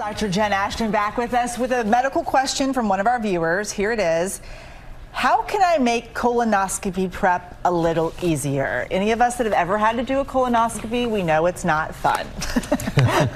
Dr. Jen Ashton back with us with a medical question from one of our viewers. Here it is. How can I make colonoscopy prep a little easier? Any of us that have ever had to do a colonoscopy, we know it's not fun.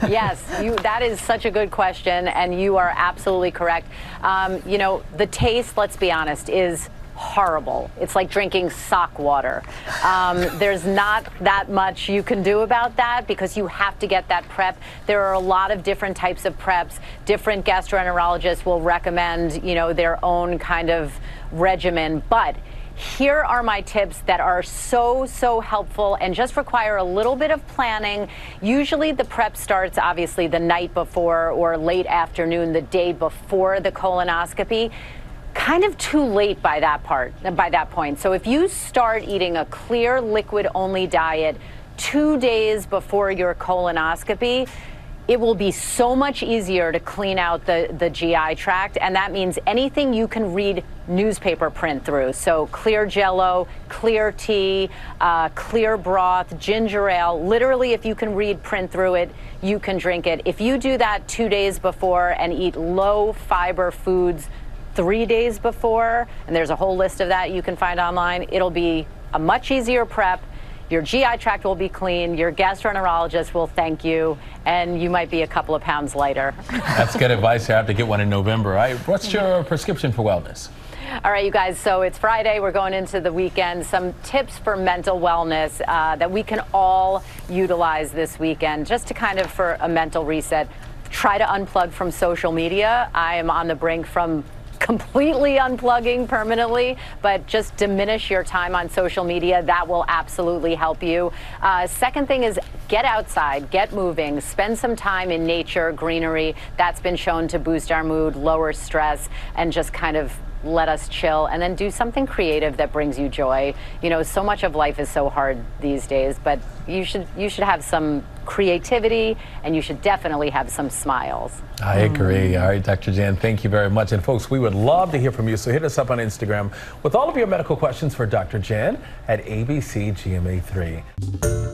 yes, you, that is such a good question, and you are absolutely correct. Um, you know, the taste, let's be honest, is horrible. It's like drinking sock water. Um, there's not that much you can do about that because you have to get that prep. There are a lot of different types of preps. Different gastroenterologists will recommend, you know, their own kind of regimen, but here are my tips that are so, so helpful and just require a little bit of planning. Usually the prep starts obviously the night before or late afternoon, the day before the colonoscopy kind of too late by that part by that point. So if you start eating a clear liquid only diet 2 days before your colonoscopy, it will be so much easier to clean out the, the GI tract, and that means anything you can read newspaper print through. So clear jello, clear tea, uh, clear broth, ginger ale. Literally, if you can read print through it, you can drink it. If you do that two days before and eat low fiber foods three days before, and there's a whole list of that you can find online, it'll be a much easier prep. Your GI tract will be clean, your gastroenterologist will thank you, and you might be a couple of pounds lighter. That's good advice. I have to get one in November. Right? What's your prescription for wellness? All right, you guys, so it's Friday. We're going into the weekend. Some tips for mental wellness uh, that we can all utilize this weekend just to kind of for a mental reset. Try to unplug from social media. I am on the brink from completely unplugging permanently, but just diminish your time on social media. That will absolutely help you. Uh, second thing is get outside, get moving, spend some time in nature, greenery. That's been shown to boost our mood, lower stress, and just kind of let us chill and then do something creative that brings you joy. You know, so much of life is so hard these days, but you should you should have some creativity and you should definitely have some smiles. I mm. agree. All right, Dr. Jen, thank you very much. And folks, we would love to hear from you. So hit us up on Instagram with all of your medical questions for Dr. Jen at ABCGMA3.